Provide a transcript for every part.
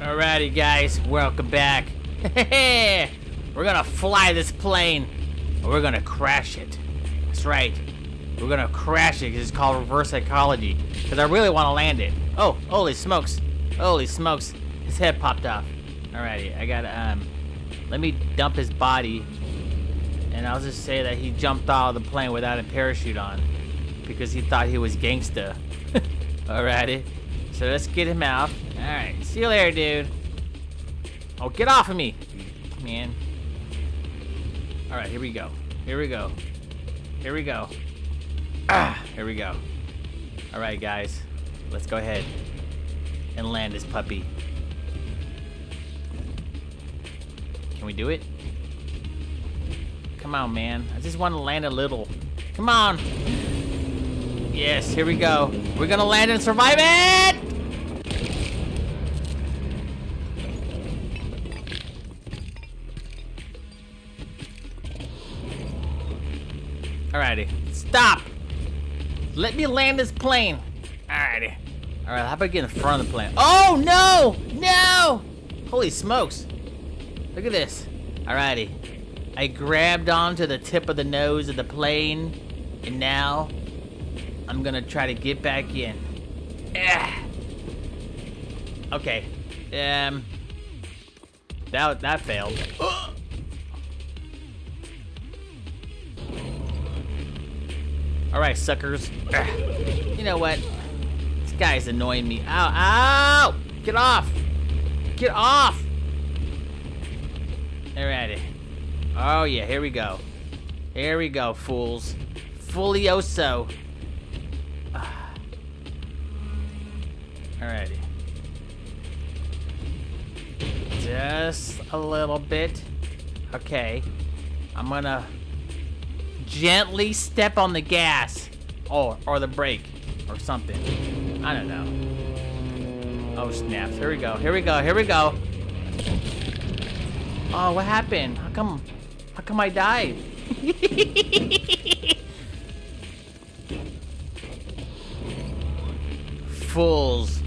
Alrighty, guys, welcome back. we're gonna fly this plane, and we're gonna crash it. That's right. We're gonna crash it because it's called reverse psychology. Because I really want to land it. Oh, holy smokes! Holy smokes! His head popped off. Alrighty, I gotta um, let me dump his body, and I'll just say that he jumped out of the plane without a parachute on, because he thought he was gangsta. Alrighty, so let's get him out. Alright, see you later, dude. Oh, get off of me, man. Alright, here we go. Here we go. Here we go. Ah, here we go. Alright, guys. Let's go ahead and land this puppy. Can we do it? Come on, man. I just want to land a little. Come on. Yes, here we go. We're gonna land and survive it! Alrighty. Stop! Let me land this plane. Alrighty. Alright, how about get in front of the plane? Oh, no! No! Holy smokes. Look at this. Alrighty. I grabbed onto the tip of the nose of the plane, and now I'm gonna try to get back in. Okay. Um. That that failed. All right, suckers. You know what? This guy's annoying me. Ow! Ow! Get off! Get off! Alrighty. Oh yeah, here we go. Here we go, fools. Fulioso. Alrighty. Just a little bit. Okay. I'm gonna gently step on the gas. Or, or the brake. Or something. I don't know. Oh, snaps. Here we go. Here we go. Here we go. Oh, what happened? How come? How come I died? Fools.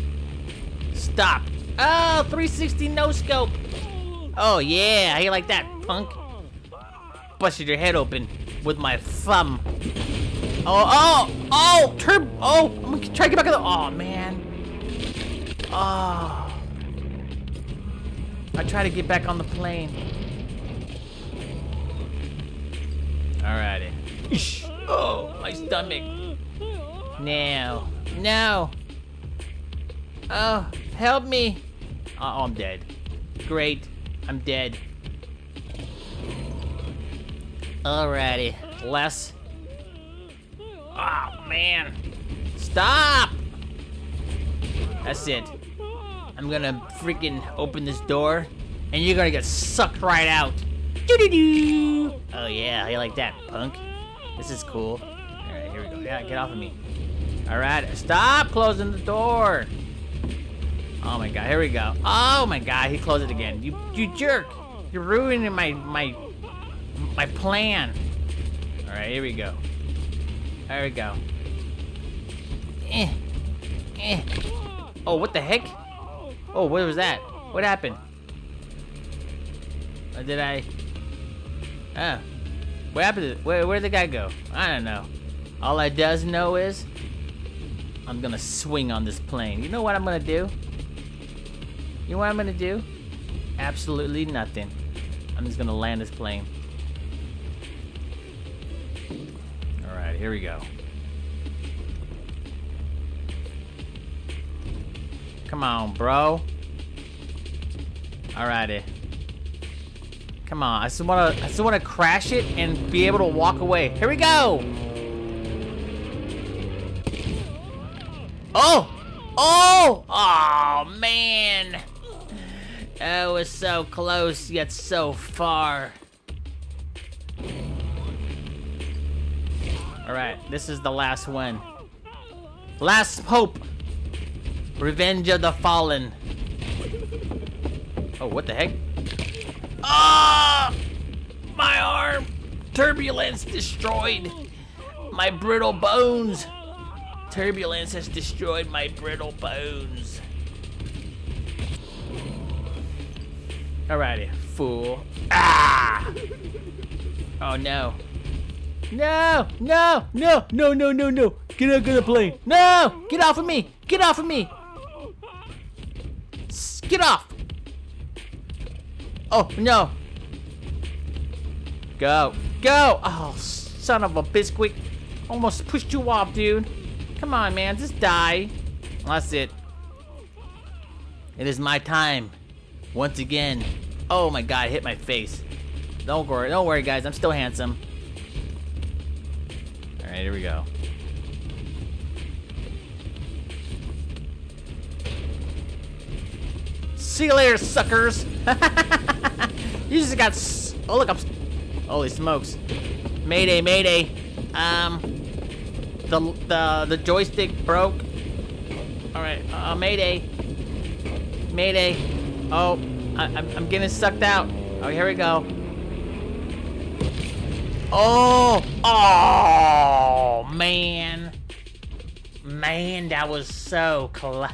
Stop. Oh, 360 no scope. Oh, yeah. How you like that, punk? Busted your head open with my thumb. Oh, oh, oh, turb. Oh, I'm gonna try to get back on the. Oh, man. Oh. I try to get back on the plane. Alrighty. Oh, my stomach. No. No. Oh, help me. Oh, I'm dead. Great. I'm dead. Alrighty. Less. Oh, man. Stop! That's it. I'm gonna freaking open this door, and you're gonna get sucked right out. Doo -doo -doo. Oh yeah, you like that, punk? This is cool. All right, here we go. Yeah, get off of me. All right, stop closing the door. Oh my god, here we go. Oh my god, he closed it again. You, you jerk! You're ruining my my my plan. All right, here we go. There we go. Eh, eh. Oh, what the heck? Oh, what was that? What happened? Or did I? Oh. What happened? To, where, where'd the guy go? I don't know. All I does know is I'm gonna swing on this plane. You know what I'm gonna do? You know what I'm gonna do? Absolutely nothing. I'm just gonna land this plane. Here we go. Come on, bro. Alrighty. Come on. I just wanna I just wanna crash it and be able to walk away. Here we go! Oh! Oh! Oh man! That was so close yet so far. Alright, this is the last one. Last hope! Revenge of the Fallen. Oh, what the heck? Ah! My arm! Turbulence destroyed my brittle bones. Turbulence has destroyed my brittle bones. Alrighty, fool. Ah! Oh no. No, no, no, no, no, no, no. Get out of the plane. No! Get off of me! Get off of me! Get off! Oh, no. Go. Go! Oh, son of a biscuit. Almost pushed you off, dude. Come on, man. Just die. That's it. It is my time. Once again. Oh my god, I hit my face. Don't worry, don't worry guys, I'm still handsome. Alright, here we go. See you later, suckers! you just got Oh look, I'm Holy smokes. Mayday, mayday. Um the the the joystick broke. Alright, uh mayday. Mayday. Oh, I, I'm, I'm getting sucked out. Oh, here we go. Oh, oh, man. Man, that was so close.